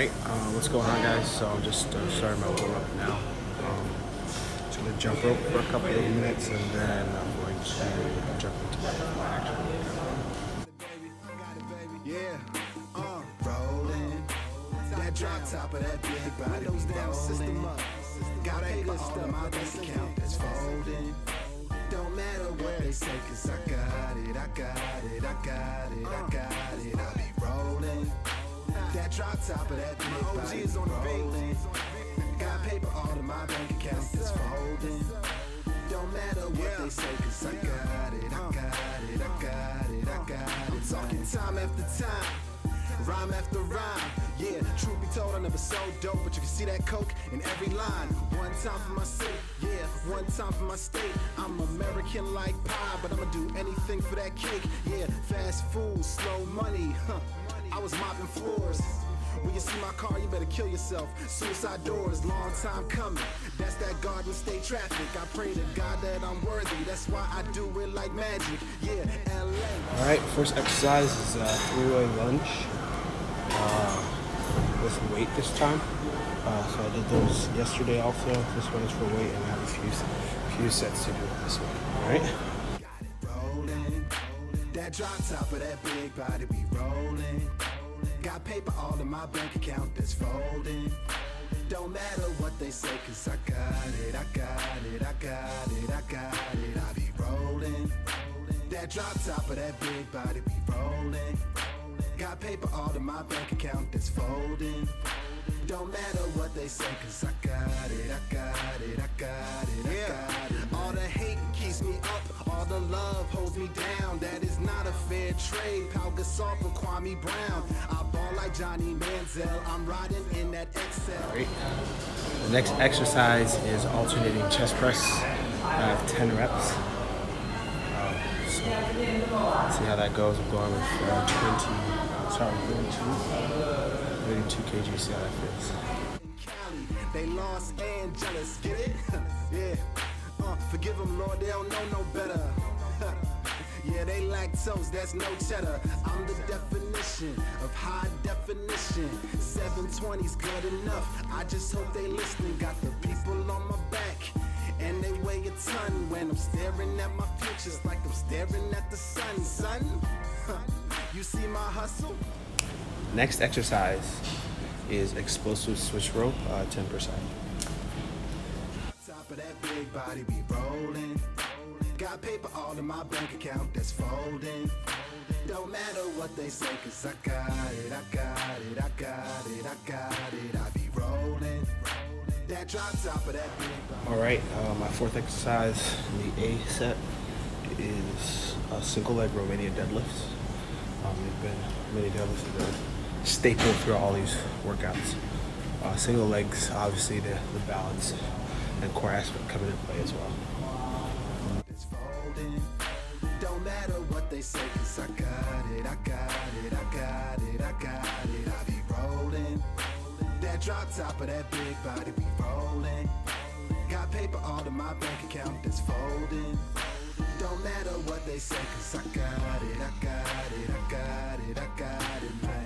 Alright, uh, what's going on guys? So I'm just uh, starting my warm up now. Um, just gonna jump rope for a couple of minutes and then I'm going to jump into my actual Yeah, uh, rolling. That drop top of that big body Windows down, system up. Got a good stuff, my bank account that's folding. Don't matter what they say, cause I got it, I got it, I got it, I got it. I be rolling. Drop top of that big body is on the rolling. Got paper all in my bank account that's folding. Don't matter what they say, cause I got it, I got it, I got it, I got it. I'm Talking time after time, rhyme after rhyme. Yeah, truth be told, I never sold dope, but you can see that coke in every line. One time for my city, yeah, one time for my state. I'm American like pie, but I'ma do anything for that cake. Yeah, fast food, slow money, huh? I was mopping floors. When you see my car, you better kill yourself. Suicide doors, long time coming. That's that Garden State traffic. I pray to God that I'm worthy. That's why I do it like magic. Yeah, LA. Alright, first exercise is a three-way lunge uh, with weight this time. Uh, so I did those yesterday also. This one is for weight and I have a few, few sets to do this one. Alright? That drop top of that big body be rolling. Got paper all in my bank account that's folding. Don't matter what they say, cause I got it, I got it, I got it, I got it. I be rolling. That drop top of that big body be rolling. Got paper all in my bank account that's folding. Don't matter what they say, cause I got it, I got it, I got it, I got it. All the hate keeps me up, all the love holds me down. That is not a fair trade. Pau Gasol for Kwame Brown. I ball like Johnny Manziel. I'm riding in that XL. The next exercise is alternating chest press. I have 10 reps. Um, so see how that goes. I'm going with uh, 20, sorry, 32, 32 kg. See how that feels. They Los Angeles, get it? yeah. Uh, forgive them, Lord, they don't know no better. yeah, they lactose, that's no cheddar. I'm the definition of high definition. 720's good enough. I just hope they listening. Got the people on my back. And they weigh a ton when I'm staring at my futures like I'm staring at the sun, son. you see my hustle? Next exercise is explosive switch rope, uh, 10%. Top of that big body be rolling. Got paper all in my bank account that's folding. Don't matter what they say, cause I got it, I got it, I got it, I got it. I be rolling. That drop top of that big. Alright, uh, my fourth exercise in the A set is a single leg Romanian deadlifts. Um, they've been many deadlifts have been staple through all these workouts. Uh, single legs, obviously, the, the balance and core aspect come into play as well. They say, cause I got it, I got it, I got it, I got it. I be rolling. That drop top of that big body be rolling. Got paper all in my bank account that's folding. Don't matter what they say, cause I got it, I got it, I got it, I got it, man.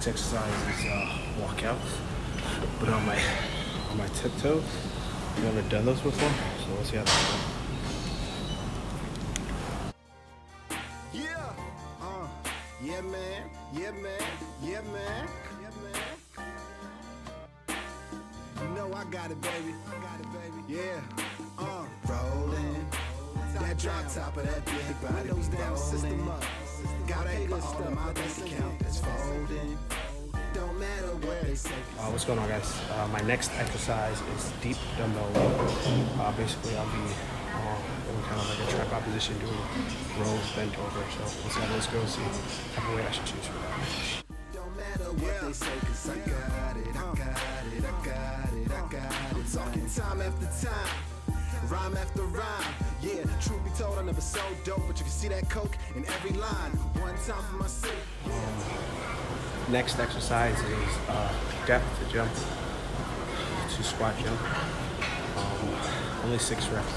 Next exercise is uh, walkouts, but on my on my tiptoes. I've never done those before, so let's see how that goes. Yeah, uh, yeah, man, yeah, man, yeah, man, yeah, man. Know I got it, baby. I got it, baby. Yeah, uh, rolling. That drop top of that big body. Windows down, system up. Got a good stuff. My bank account that's folding. Don't matter what they say. Uh, what's going on, guys? Uh, my next exercise is deep dumbbell row. Uh, basically, I'll be uh, in kind of like a tripod position doing rows bent over. So let's see how this goes. See of weight I should choose for that. Don't matter what they say, cause I got it, I got it, I got it, I got it. Talking time after time, rhyme after rhyme. Yeah, truth be told, I never dope, but you can see that coke in every line. One time for my. Next exercise is uh, depth to jump, to squat jump. Um, only six reps.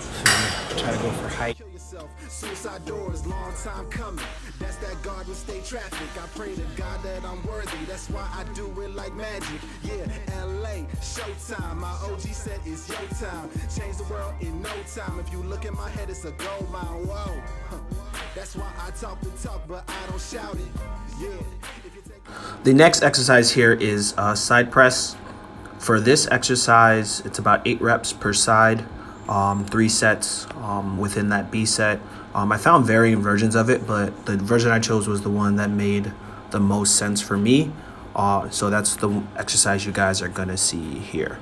So try to go for height. Yourself. Suicide doors, long time coming. That's that Garden State traffic. I pray to God that I'm worthy. That's why I do it like magic. Yeah, LA, showtime. My OG said it's your time. Change the world in no time. If you look in my head, it's a gold mine. Whoa. That's why I talk the talk, but I don't shout it. Yeah. The next exercise here is uh, side press. For this exercise, it's about eight reps per side, um, three sets um, within that B set. Um, I found varying versions of it, but the version I chose was the one that made the most sense for me. Uh, so that's the exercise you guys are gonna see here.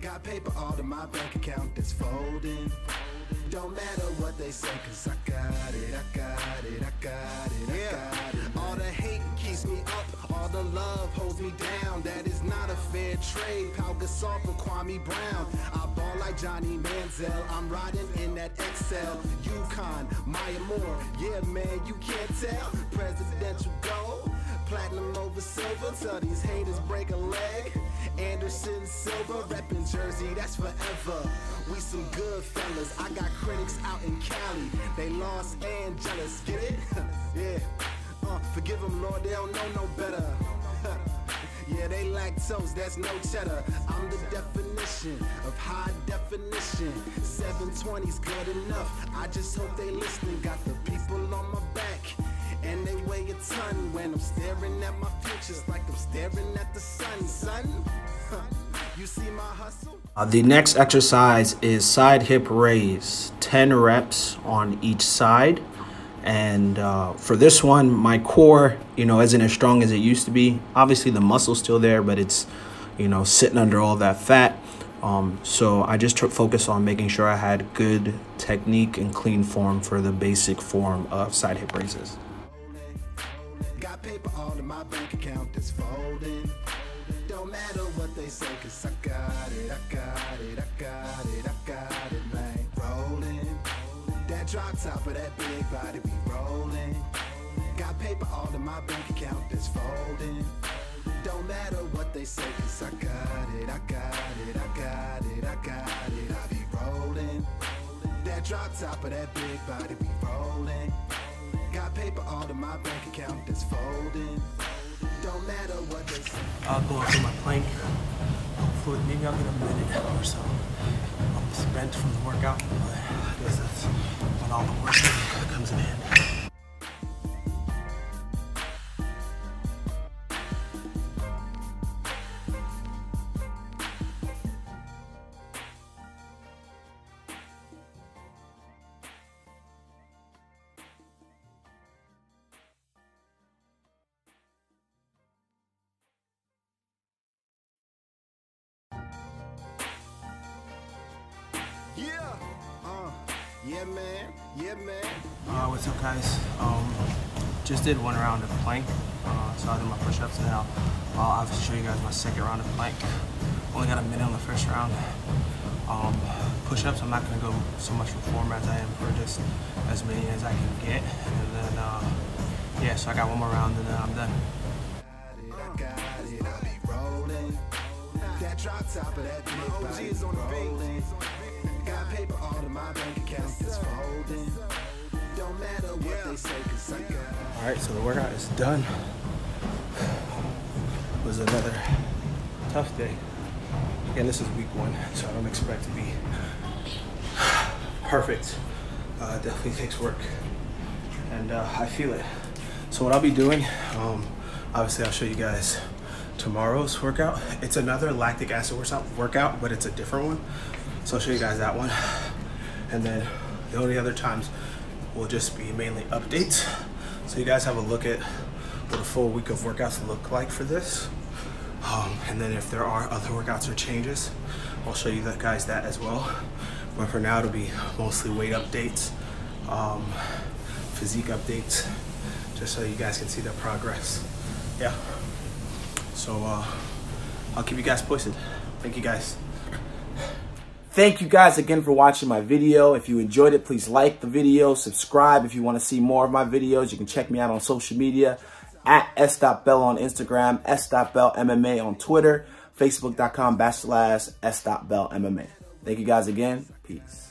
Got paper all in my bank account that's folding. Don't matter what they say, cause I got it, I got it, I got it, love holds me down. That is not a fair trade. Pau Gasol for Kwame Brown. I ball like Johnny Manziel. I'm riding in that XL. UConn, Maya Moore. Yeah, man, you can't tell. Presidential gold. Platinum over silver, tell these haters break a leg. Anderson Silva, reppin' Jersey, that's forever. We some good fellas. I got critics out in Cali. They Los Angeles, get it? yeah. Uh, forgive them, Lord, they don't know no better. yeah, they lactose, that's no cheddar. I'm the definition of high definition. 720's good enough. I just hope they listening. Got the people on my back. And they weigh a ton when I'm staring at my futures like I'm staring at the sun, son. you see my hustle? Uh, the next exercise is side hip raise, 10 reps on each side. And uh, for this one, my core, you know, isn't as strong as it used to be. Obviously, the muscle's still there, but it's, you know, sitting under all that fat. Um, so I just took focus on making sure I had good technique and clean form for the basic form of side hip raises. Got paper all in my bank account that's folding. Don't matter what they say, cause I got it, I got it, I got it, drop top of that big body be rolling. Got paper all in my bank account that's folding. Don't matter what they say, cause I got it, I got it, I got it, I got it, I be rolling. That drop top of that big body be rolling. Got paper all in my bank account that's folding. Don't matter what they say. I'll go up to my plank. Hopefully, maybe I'll get a minute or so. I'm spent from the workout, but I guess that's all the work comes in. Yeah, man, yeah, man. Uh, what's up, guys? Um, just did one round of plank, uh, so I'll do my push-ups now. I'll obviously show you guys my second round of plank. Only got a minute on the first round. Um, push-ups, I'm not gonna go so much for form as I am for just as many as I can get, and then uh, yeah, so I got one more round and then I'm done. I got it, I be rolling. That drop top of that big body is on the rolling. All right, so the workout is done. It was another tough day. Again, this is week one, so I don't expect to be perfect. Uh, definitely takes work, and uh, I feel it. So what I'll be doing, um, obviously, I'll show you guys tomorrow's workout. It's another lactic acid workout, but it's a different one. So I'll show you guys that one, and then the only other times will just be mainly updates. So you guys have a look at what a full week of workouts look like for this. Um, and then if there are other workouts or changes, I'll show you guys that as well. But for now, it'll be mostly weight updates, um, physique updates, just so you guys can see the progress. Yeah. So uh, I'll keep you guys posted. Thank you guys. Thank you guys again for watching my video. If you enjoyed it, please like the video, subscribe. If you want to see more of my videos, you can check me out on social media at s.bell on Instagram, s.bell MMA on Twitter, facebook.com backslash s.bell MMA. Thank you guys again. Peace.